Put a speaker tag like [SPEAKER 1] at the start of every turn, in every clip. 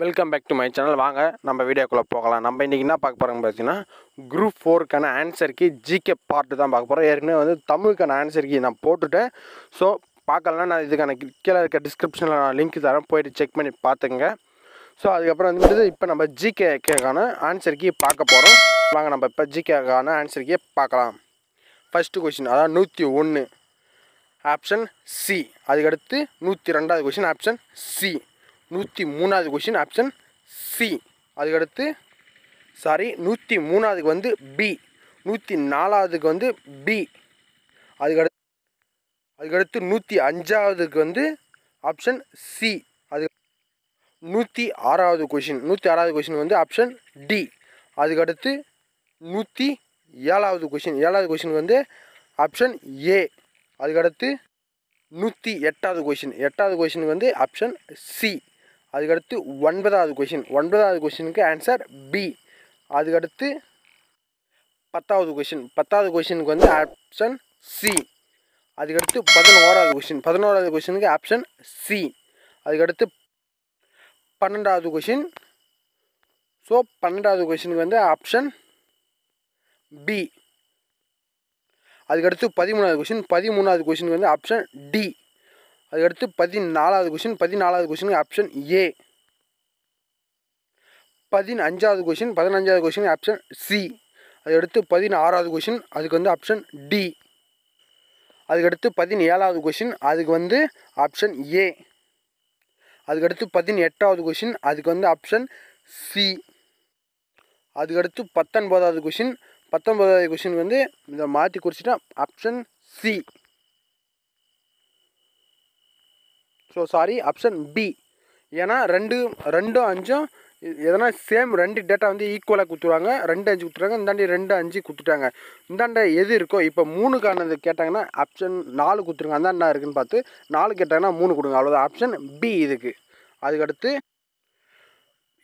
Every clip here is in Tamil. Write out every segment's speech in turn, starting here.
[SPEAKER 1] Welcome back to my channel வாங்க நம்ம வீடியோக்குள்ளே போகலாம். நம்ம இன்றைக்கி என்ன பார்க்க போகிறோம்னு பார்த்தீங்கன்னா குரூப் ஃபோருக்கான ஆன்சருக்கு ஜிகே பார்ட்டு தான் பார்க்க போகிறோம் ஏற்கனவே வந்து தமிழுக்கான ஆன்சருக்கு நான் போட்டுட்டேன். ஸோ பார்க்கலாம் நான் இதுக்கான கீழே இருக்க டிஸ்கிரிப்ஷனில் நான் லிங்க் தரேன். போயிட்டு செக் பண்ணி பார்த்துங்க ஸோ அதுக்கப்புறம் வந்துட்டு இப்போ நம்ம ஜிகேக்கான ஆன்சருக்கு பார்க்க போகிறோம் வாங்க நம்ம இப்போ ஜிகேக்கான ஆன்சருக்கே பார்க்கலாம். ஃபஸ்ட்டு கொஷின் அதாவது நூற்றி ஒன்று ஆப்ஷன் சி அதுக்கடுத்து நூற்றி ரெண்டாவது கொஷின் ஆப்ஷன் சி நூற்றி மூணாவது கொஷின் ஆப்ஷன் சி அதுக்கடுத்து சாரி நூற்றி மூணாவதுக்கு வந்து பி நூற்றி நாலாவதுக்கு வந்து பி அதுக்கடுத்து அதுக்கடுத்து நூற்றி அஞ்சாவதுக்கு வந்து ஆப்ஷன் சி அது நூற்றி ஆறாவது கொஷின் நூற்றி ஆறாவது கொஷின் வந்து ஆப்ஷன் டி அதுக்கடுத்து நூற்றி ஏழாவது கொஷின் ஏழாவது கொஷின் வந்து ஆப்ஷன் ஏ அதுக்கடுத்து நூற்றி எட்டாவது கொஷின் எட்டாவது கொஷின் வந்து ஆப்ஷன் சி அதுக்கடுத்து ஒன்பதாவது கொஷின் ஒன்பதாவது கொஷினுக்கு ஆன்சர் பி அதுக்கடுத்து பத்தாவது கொஷின் பத்தாவது கொஷினுக்கு வந்து ஆப்ஷன் சி அதுக்கடுத்து பதினோராவது கொஷின் பதினோராவது கொஷினுக்கு ஆப்ஷன் சி அதுக்கடுத்து பன்னெண்டாவது கொஷின் ஸோ பன்னெண்டாவது கொஷினுக்கு வந்து ஆப்ஷன் பி அதுக்கடுத்து பதிமூணாவது கொஷின் பதிமூணாவது கொஷினுக்கு வந்து ஆப்ஷன் டி அதுக்கடுத்து பதினாலாவது கொஷின் பதினாலாவது கொஷினுக்கு ஆப்ஷன் ஏ பதினஞ்சாவது கொஷின் பதினஞ்சாவது கொஷின் ஆப்ஷன் சி அதுக்கடுத்து பதினாறாவது கொஷின் அதுக்கு வந்து ஆப்ஷன் டி அதுக்கடுத்து பதினேழாவது கொஷின் அதுக்கு வந்து ஆப்ஷன் ஏ அதுக்கடுத்து பதினெட்டாவது கொஷின் அதுக்கு வந்து ஆப்ஷன் சி அதுக்கடுத்து பத்தொன்பதாவது கொஷின் பத்தொன்பதாவது கொஷின் வந்து இதை மாற்றி குறிச்சிட்டா option C so sorry option B ஏன்னா ரெண்டு ரெண்டும் அஞ்சும் எதனா சேம் ரெண்டு டேட்டா வந்து ஈக்குவலாக கொடுத்துருவாங்க. ரெண்டு அஞ்சு கொடுத்துருவாங்க. இந்தாண்டி ரெண்டு அஞ்சு கொடுத்துட்டாங்க. இந்தாண்ட எது இருக்கோ இப்போ மூணுக்கானது கேட்டாங்கன்னா ஆப்ஷன் நாலு கொடுத்துருங்க. அந்தாண்டா இருக்குன்னு பார்த்து நாலு கேட்டாங்கன்னா மூணு கொடுங்க. அவ்வளோதான் ஆப்ஷன் பி இதுக்கு. அதுக்கடுத்து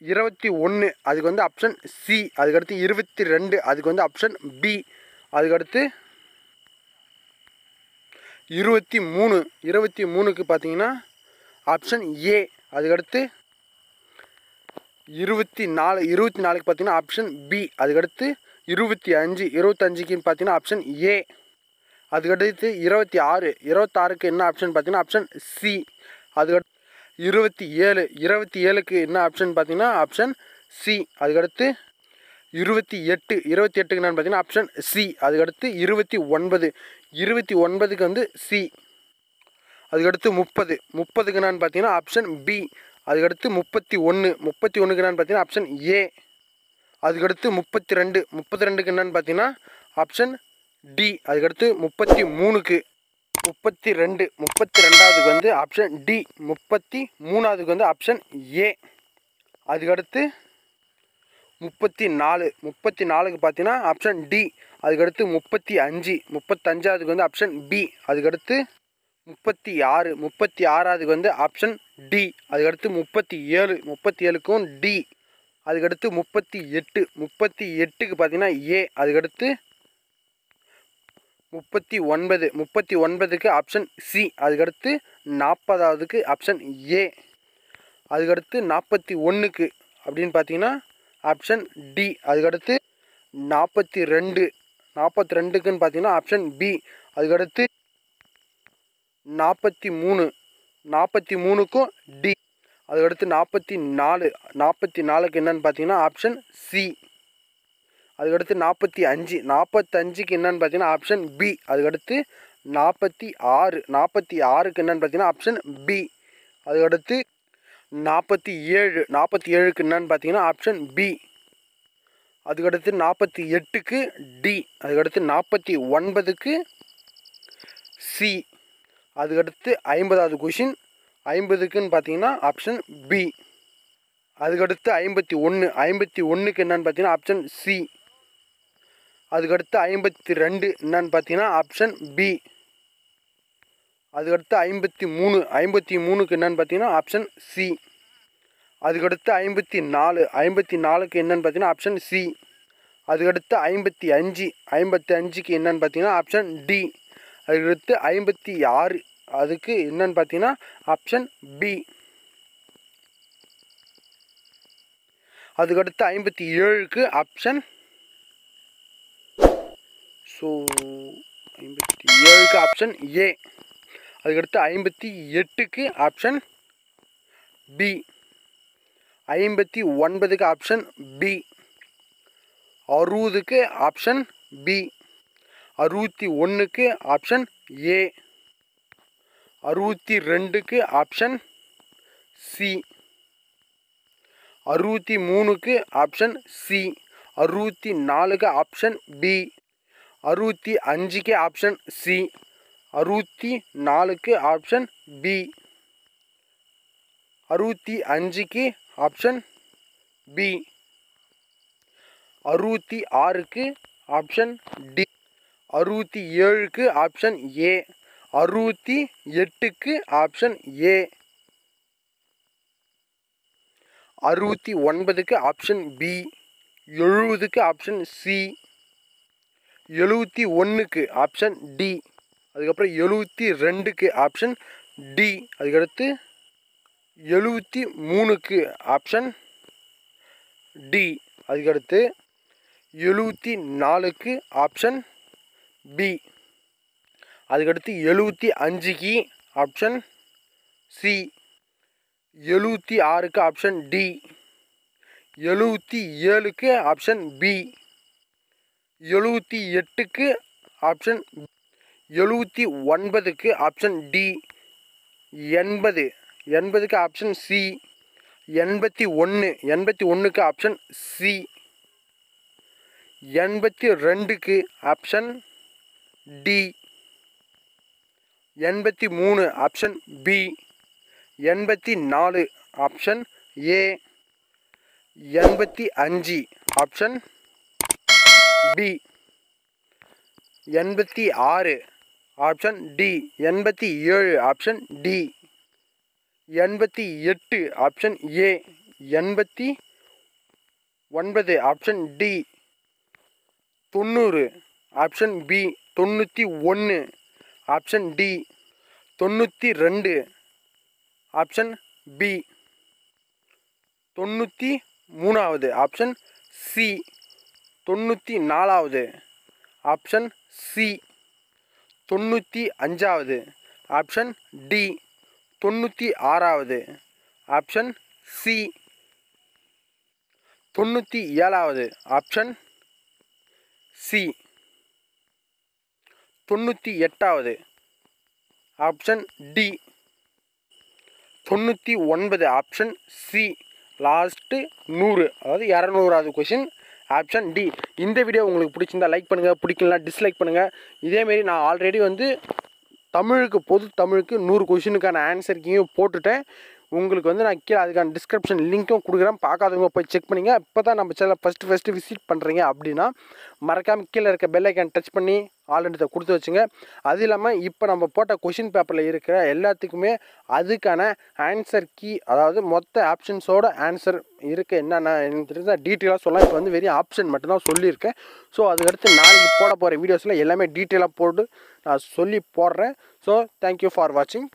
[SPEAKER 1] இருபத்தி ஒன்று அதுக்கு வந்து ஆப்ஷன் சி அதுக்கடுத்து இருபத்தி ரெண்டு. அதுக்கு வந்து ஆப்ஷன் பி அதுக்கடுத்து இருபத்தி மூணு. இருபத்தி மூணுக்கு பார்த்தீங்கன்னா ஆப்ஷன் ஏ அதுக்கடுத்து இருபத்தி நாலு இருபத்தி நாலுக்கு பார்த்தீங்கன்னா ஆப்ஷன் பி அதுக்கடுத்து இருபத்தி அஞ்சு இருபத்தஞ்சுக்குன்னு பார்த்தீங்கன்னா ஆப்ஷன் ஏ அதுக்கடுத்து இருபத்தி ஆறு இருபத்தாறுக்கு என்ன ஆப்ஷன் பார்த்தீங்கன்னா ஆப்ஷன் சி அதுக்கடுத்து இருபத்தி ஏழு இருபத்தி ஏழுக்கு என்ன ஆப்ஷன் பார்த்தீங்கன்னா ஆப்ஷன் சி அதுக்கடுத்து இருபத்தி எட்டு இருபத்தி எட்டுக்கு என்னென்னு பார்த்தீங்கன்னா ஆப்ஷன் சி அதுக்கடுத்து இருபத்தி ஒன்பது இருபத்தி ஒன்பதுக்கு வந்து சி அதுக்கடுத்து முப்பது. முப்பதுக்கு நான் பார்த்தீங்கன்னா ஆப்ஷன் பி அதுக்கடுத்து முப்பத்தி ஒன்று முப்பத்தி ஒன்றுக்கு என்னன்னு பார்த்தீங்கன்னா ஆப்ஷன் ஏ அதுக்கடுத்து முப்பத்தி ரெண்டு. முப்பத்தி ரெண்டுக்கு என்னன்னு பார்த்தீங்கன்னா ஆப்ஷன் டி அதுக்கடுத்து முப்பத்தி மூணுக்கு. முப்பத்தி ரெண்டு. முப்பத்தி ரெண்டாவதுக்கு வந்து ஆப்ஷன் டி முப்பத்தி மூணாவதுக்கு வந்து ஆப்ஷன் ஏ அதுக்கடுத்து முப்பத்தி நாலு. முப்பத்தி நாலுக்கு பார்த்தீங்கன்னா ஆப்ஷன் டி அதுக்கடுத்து முப்பத்தி அஞ்சு. முப்பத்தஞ்சாவதுக்கு வந்து ஆப்ஷன் பி அதுக்கடுத்து முப்பத்தி ஆறு முப்பத்தி ஆறாவதுக்கு வந்து ஆப்ஷன் டி அதுக்கடுத்து முப்பத்தி ஏழு முப்பத்தி ஏழுக்கும் டி அதுக்கடுத்து முப்பத்தி எட்டு முப்பத்தி எட்டுக்கு பார்த்தீங்கன்னா ஏ அதுக்கடுத்து முப்பத்தி ஒன்பது முப்பத்தி ஒன்பதுக்கு ஆப்ஷன் சி அதுக்கடுத்து நாற்பதாவதுக்கு ஆப்ஷன் ஏ அதுக்கடுத்து நாற்பத்தி ஒன்றுக்கு அப்படின்னு பார்த்தீங்கன்னா ஆப்ஷன் டி அதுக்கடுத்து நாற்பத்தி ரெண்டு நாற்பத்தி ரெண்டுக்குன்னு பார்த்தீங்கன்னா ஆப்ஷன் பி அதுக்கடுத்து நாற்பத்தி மூணு நாற்பத்தி மூணுக்கும் டி அதுக்கடுத்து நாற்பத்தி நாலு நாற்பத்தி நாலுக்கு என்னன்னு பார்த்தீங்கன்னா ஆப்ஷன் சி அதுக்கடுத்து நாற்பத்தி அஞ்சு நாற்பத்தஞ்சுக்கு என்னன்னு பார்த்தீங்கன்னா ஆப்ஷன் பி அதுக்கடுத்து நாற்பத்தி ஆறு நாற்பத்தி ஆறுக்கு என்னன்னு பார்த்தீங்கன்னா ஆப்ஷன் பி அதுக்கடுத்து நாற்பத்தி ஏழு நாற்பத்தி ஏழுக்கு என்னன்னு பார்த்தீங்கன்னா ஆப்ஷன் பி அதுக்கடுத்து நாற்பத்தி எட்டுக்கு டி அதுக்கடுத்து நாற்பத்தி ஒன்பதுக்கு சி அதுக்கடுத்து ஐம்பதாவது கொஷின் ஐம்பதுக்குன்னு பார்த்தீங்கன்னா ஆப்ஷன் பி அதுக்கடுத்து ஐம்பத்தி ஒன்று ஐம்பத்தி ஒன்றுக்கு என்னன்னு பார்த்தீங்கன்னா ஆப்ஷன் சி அதுக்கடுத்து ஐம்பத்தி ரெண்டு என்னன்னு பார்த்தீங்கன்னா ஆப்ஷன் பி அதுக்கடுத்து ஐம்பத்தி மூணு. ஐம்பத்தி மூணுக்கு என்னன்னு பார்த்தீங்கன்னா ஆப்ஷன் சி அதுக்கடுத்து ஐம்பத்தி நாலு. ஐம்பத்தி நாலுக்கு என்னன்னு பார்த்தீங்கன்னா ஆப்ஷன் சி அதுக்கடுத்து ஐம்பத்தி அஞ்சு. ஐம்பத்தி அஞ்சுக்கு என்னன்னு பார்த்தீங்கன்னா ஆப்ஷன் டி அதுக்கடுத்து ஐம்பத்தி ஆறு. அதுக்கு என்னன்னு பார்த்தீங்கன்னா ஆப்ஷன் பி அதுக்கடுத்து ஐம்பத்தி ஏழுக்கு ஆப்ஷன் ஸோ ஐம்பத்தி ஏழுக்கு ஆப்ஷன் ஏ அதுக்கடுத்து ஐம்பத்தி எட்டுக்கு ஆப்ஷன் பி ஐம்பத்தி ஒன்பதுக்கு ஆப்ஷன் பி அறுபதுக்கு ஆப்ஷன் பி அறுபத்தி ஒன்றுக்கு ஆப்ஷன் ஏ அறுபத்தி ரெண்டுக்கு ஆப்ஷன் சி அறுபத்தி மூணுக்கு ஆப்ஷன் சி அறுபத்தி நாலுக்கு ஆப்ஷன் பி அறுபத்தி அஞ்சுக்கு ஆப்ஷன் சி அறுபத்தி நாலுக்கு ஆப்ஷன் பி அறுபத்தி அஞ்சுக்கு ஆப்ஷன் பி அறுபத்தி ஆறுக்கு ஆப்ஷன் டி அறுபத்தி ஏழுக்கு ஆப்ஷன் ஏ அறுபத்தி எட்டுக்கு ஆப்ஷன் ஏ அறுபத்தி ஒன்பதுக்கு ஆப்ஷன் பி எழுபதுக்கு ஆப்ஷன் சி எழுபத்தி ஒன்றுக்கு ஆப்ஷன் டி அதுக்கப்புறம் எழுபத்தி ரெண்டுக்கு ஆப்ஷன் டி அதுக்கடுத்து எழுபத்தி மூணுக்கு ஆப்ஷன் டி அதுக்கடுத்து எழுபத்தி நாலுக்கு ஆப்ஷன் பி அதுக்கடுத்து எழுபத்தி அஞ்சுக்கு ஆப்ஷன் சி எழுபத்தி ஆறுக்கு ஆப்ஷன் டி எழுபத்தி ஏழுக்கு ஆப்ஷன் பி எழுபத்தி எட்டுக்கு ஆப்ஷன் எழுபத்தி ஒன்பதுக்கு ஆப்ஷன் டி எண்பது. எண்பதுக்கு ஆப்ஷன் சி எண்பத்தி ஒன்று. எண்பத்தி ஒன்றுக்கு ஆப்ஷன் சி எண்பத்தி ரெண்டுக்கு ஆப்ஷன் டி எண்பத்தி மூணு ஆப்ஷன் பி எண்பத்தி நாலு ஆப்ஷன் ஏ எண்பத்தி அஞ்சு ஆப்ஷன் பி எண்பத்தி ஆறு ஆப்ஷன் டி எண்பத்தி ஏழு ஆப்ஷன் டி எண்பத்தி எட்டு ஆப்ஷன் ஏ எண்பத்தி ஒன்பது ஆப்ஷன் டி தொண்ணூறு ஆப்ஷன் பி தொண்ணூற்றி ஒன்று ஆப்ஷன் டி தொண்ணூற்றி ரெண்டு. ஆப்ஷன் பி தொண்ணூற்றி மூணாவது. ஆப்ஷன் சி தொண்ணூற்றி நாலாவது. ஆப்ஷன் சி தொண்ணூற்றி அஞ்சாவது. ஆப்ஷன் டி தொண்ணூற்றி ஆறாவது. ஆப்ஷன் சி தொண்ணூற்றி ஏழாவது. ஆப்ஷன் சி தொண்ணூற்றி எட்டாவது. ஆப்ஷன் டி தொண்ணூற்றி ஒன்பது. ஆப்ஷன் சி லாஸ்ட்டு நூறு. அதாவது இரநூறாவது கொஷின் ஆப்ஷன் டி இந்த வீடியோ உங்களுக்கு பிடிச்சிருந்தா லைக் பண்ணுங்கள் பிடிக்கலாம் டிஸ்லைக் பண்ணுங்கள் இதேமாரி நான் ஆல்ரெடி வந்து தமிழுக்கு பொது தமிழுக்கு நூறு கொஷினுக்கான ஆன்சர்க்கையும் போட்டுட்டேன். உங்களுக்கு வந்து நான் கீழே அதுக்கான டிஸ்கிரிப்ஷன் லிங்க்கும் கொடுக்குறேன். பார்க்காதவங்க போய் செக் பண்ணிங்க. இப்போ தான் நம்ம சேனலை ஃபஸ்ட்டு ஃபஸ்ட்டு விசிட் பண்ணுறீங்க அப்படின்னா மறக்காமல் கீழே இருக்க பெல்லைக்கான் டச் பண்ணி ஆல்ரெடி கொடுத்து வச்சுங்க. அது இல்லாமல் இப்போ நம்ம போட்ட கொஷின் பேப்பரில் இருக்கிற எல்லாத்துக்குமே அதுக்கான ஆன்சர் கீ அதாவது மொத்த ஆப்ஷன்ஸோட ஆன்சர் இருக்க. என்னென்ன எனக்கு தெரிஞ்சால் டீட்டெயிலாக சொல்லலாம். இப்போ வந்து வெறும் ஆப்ஷன் மட்டும்தான் சொல்லியிருக்கேன். ஸோ அதுக்கடுத்து நாளைக்கு போட போகிற வீடியோஸில் எல்லாமே டீட்டெயிலாக போட்டு நான் சொல்லி போடுறேன். ஸோ தேங்க்யூ ஃபார் வாட்சிங்